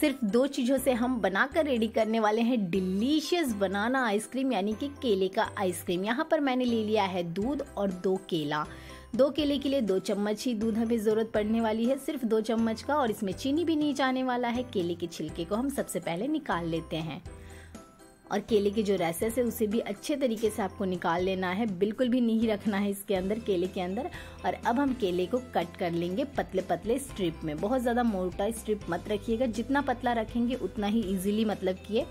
सिर्फ़ दो चीज़ों से हम बनाकर रेडी करने वाले हैं डिलीशियस बनाना आइसक्रीम यानी कि केले का आइसक्रीम यहाँ पर मैंने ले लिया है दूध और दो केला। दो केले के लिए दो चम्मच ही दूध हमें ज़रूरत पड़ने वाली है, सिर्फ़ दो चम्मच का, और इसमें चीनी भी नहीं जाने वाला है। केले के छिलके को हम सबसे पहले निकाल लेते हैं। और केले के जो रेसेस है, उसे भी अच्छे तरीके से आपको निकाल लेना है। बिल्कुल भी नहीं रखना है इसके अंदर, केले के अंदर। और अब हम केले को कट कर लेंगे पतले पतले स्ट्रिप में। बहुत ज़्यादा मोटा स्ट्रिप मत रखिएगा। जितना पतला रखेंगे, उतना ही ईजिली मतलब कि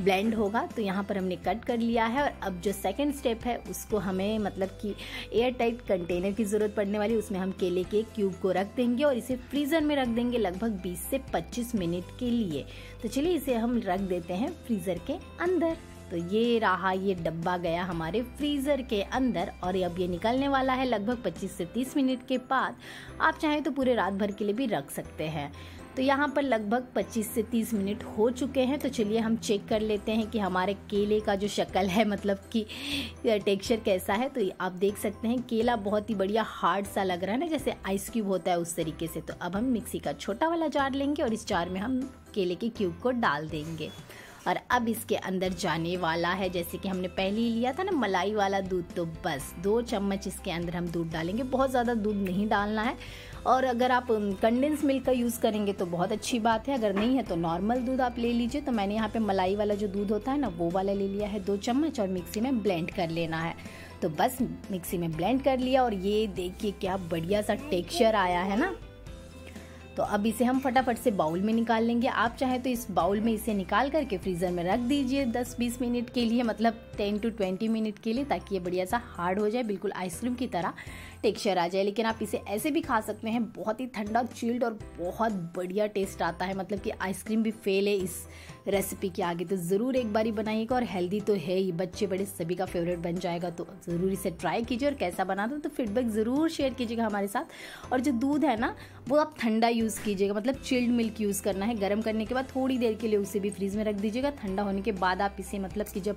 ब्लेंड होगा तो यहाँ पर हमने कट कर लिया है और अब जो सेकेंड स्टेप है, उसको हमें मतलब कि एयर टाइट कंटेनर की ज़रूरत पड़ने वाली उसमें हम केले के क्यूब को रख देंगे और इसे फ्रीज़र में रख देंगे लगभग 20 से 25 मिनट के लिए। तो चलिए इसे हम रख देते हैं फ्रीज़र के अंदर। तो ये रहा, ये डब्बा गया हमारे फ्रीज़र के अंदर और अब ये निकलने वाला है लगभग 25 से 30 मिनट के बाद। आप चाहें तो पूरे रात भर के लिए भी रख सकते हैं। तो यहाँ पर लगभग 25 से 30 मिनट हो चुके हैं। तो चलिए हम चेक कर लेते हैं कि हमारे केले का जो शक्ल है मतलब कि टेक्सचर कैसा है। तो आप देख सकते हैं, केला बहुत ही बढ़िया हार्ड सा लग रहा है ना, जैसे आइस क्यूब होता है उस तरीके से। तो अब हम मिक्सी का छोटा वाला जार लेंगे और इस जार में हम केले के क्यूब को डाल देंगे। और अब इसके अंदर जाने वाला है, जैसे कि हमने पहले ही लिया था ना, मलाई वाला दूध तो बस दो चम्मच इसके अंदर हम दूध डालेंगे। बहुत ज़्यादा दूध नहीं डालना है। और अगर आप कंडेंस मिल्क का यूज़ करेंगे तो बहुत अच्छी बात है। अगर नहीं है तो नॉर्मल दूध आप ले लीजिए। तो मैंने यहाँ पे मलाई वाला जो दूध होता है ना, वो वाला ले लिया है दो चम्मच और मिक्सी में ब्लेंड कर लेना है। तो बस मिक्सी में ब्लेंड कर लिया और ये देखिए क्या बढ़िया सा टेक्सचर आया है ना। तो अब इसे हम फटाफट से बाउल में निकाल लेंगे। आप चाहे तो इस बाउल में इसे निकाल करके फ्रीज़र में रख दीजिए 10-20 मिनट के लिए मतलब 10 टू 20 मिनट के लिए, ताकि ये बढ़िया सा हार्ड हो जाए, बिल्कुल आइसक्रीम की तरह। टेक्सचर आ जाए, लेकिन आप इसे ऐसे भी खा सकते हैं, बहुत ही ठंडा चिल्ड और बहुत बढ़िया टेस्ट आता है। मतलब कि आइसक्रीम भी फेल है इस रेसिपी के आगे तो ज़रूर एक बारी बनाइएगा और हेल्दी तो है ही। बच्चे बड़े सभी का फेवरेट बन जाएगा तो ज़रूर इसे ट्राई कीजिए और कैसा बना दो तो फीडबैक ज़रूर शेयर कीजिएगा हमारे साथ। और जो दूध है ना, वो आप ठंडा यूज़ कीजिएगा मतलब चिल्ड मिल्क यूज़ करना है। गर्म करने के बाद थोड़ी देर के लिए उसे भी फ्रीज में रख दीजिएगा। ठंडा होने के बाद आप इसे मतलब कि जब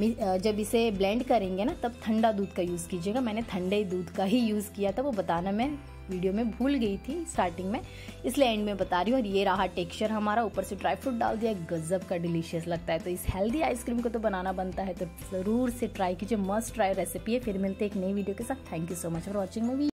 जब इसे ब्लेंड करेंगे ना, तब ठंडा दूध का यूज़ कीजिएगा। मैंने ठंडे दूध का ही यूज़ किया था, वो बताना मैं वीडियो में भूल गई थी स्टार्टिंग में। इसलिए एंड में बता रही हूँ और ये रहा टेक्सचर हमारा, ऊपर से ड्राई फ्रूट डाल दिया, गजब का डिलीशियस लगता है। तो इस हेल्दी आइसक्रीम को तो बनाना बनता है तो ज़रूर से ट्राई कीजिए मस्ट ट्राई रेसिपी है। फिर मिलते एक नई वीडियो के साथ। Thank you so much for watching movie